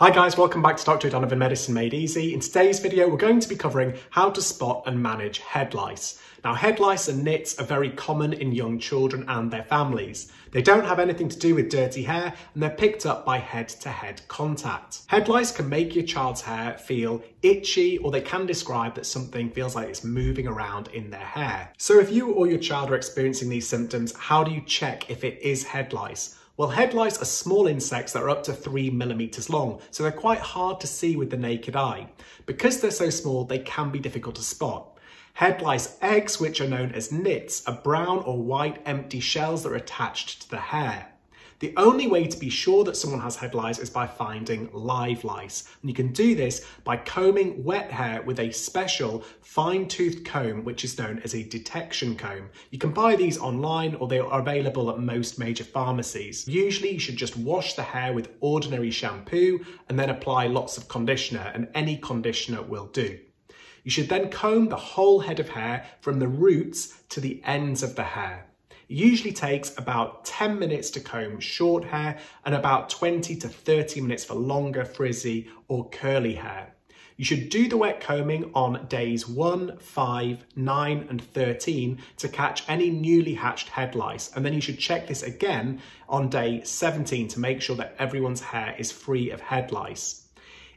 Hi guys, welcome back to Dr. O'Donovan Medicine Made Easy. In today's video, we're going to be covering how to spot and manage head lice. Now, head lice and nits are very common in young children and their families. They don't have anything to do with dirty hair and they're picked up by head-to-head -head contact. Head lice can make your child's hair feel itchy or they can describe that something feels like it's moving around in their hair. So if you or your child are experiencing these symptoms, how do you check if it is head lice? Well, head lice are small insects that are up to three millimeters long, so they're quite hard to see with the naked eye. Because they're so small, they can be difficult to spot. Head lice eggs, which are known as nits, are brown or white empty shells that are attached to the hair. The only way to be sure that someone has head lice is by finding live lice. And you can do this by combing wet hair with a special fine-toothed comb, which is known as a detection comb. You can buy these online or they are available at most major pharmacies. Usually you should just wash the hair with ordinary shampoo and then apply lots of conditioner and any conditioner will do. You should then comb the whole head of hair from the roots to the ends of the hair. Usually takes about 10 minutes to comb short hair and about 20 to 30 minutes for longer frizzy or curly hair. You should do the wet combing on days 1, 5, 9 and 13 to catch any newly hatched head lice and then you should check this again on day 17 to make sure that everyone's hair is free of head lice.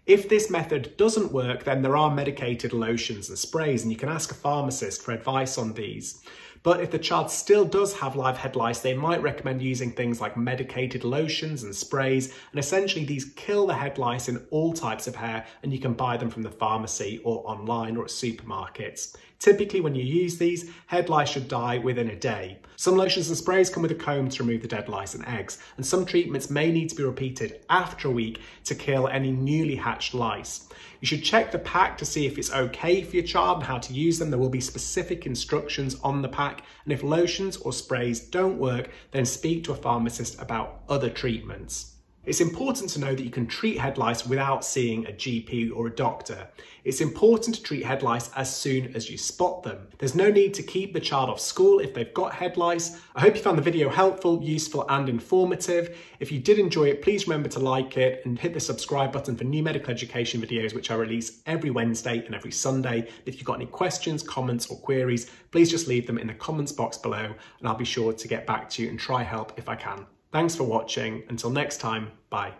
If this method doesn't work, then there are medicated lotions and sprays, and you can ask a pharmacist for advice on these. But if the child still does have live head lice, they might recommend using things like medicated lotions and sprays. And essentially these kill the head lice in all types of hair and you can buy them from the pharmacy or online or at supermarkets. Typically when you use these, head lice should die within a day. Some lotions and sprays come with a comb to remove the dead lice and eggs, and some treatments may need to be repeated after a week to kill any newly hatched lice. You should check the pack to see if it's okay for your child and how to use them. There will be specific instructions on the pack, and if lotions or sprays don't work, then speak to a pharmacist about other treatments. It's important to know that you can treat head lice without seeing a GP or a doctor. It's important to treat head lice as soon as you spot them. There's no need to keep the child off school if they've got head lice. I hope you found the video helpful, useful and informative. If you did enjoy it, please remember to like it and hit the subscribe button for new medical education videos which I release every Wednesday and every Sunday. If you've got any questions, comments or queries, please just leave them in the comments box below and I'll be sure to get back to you and try help if I can. Thanks for watching. Until next time, bye.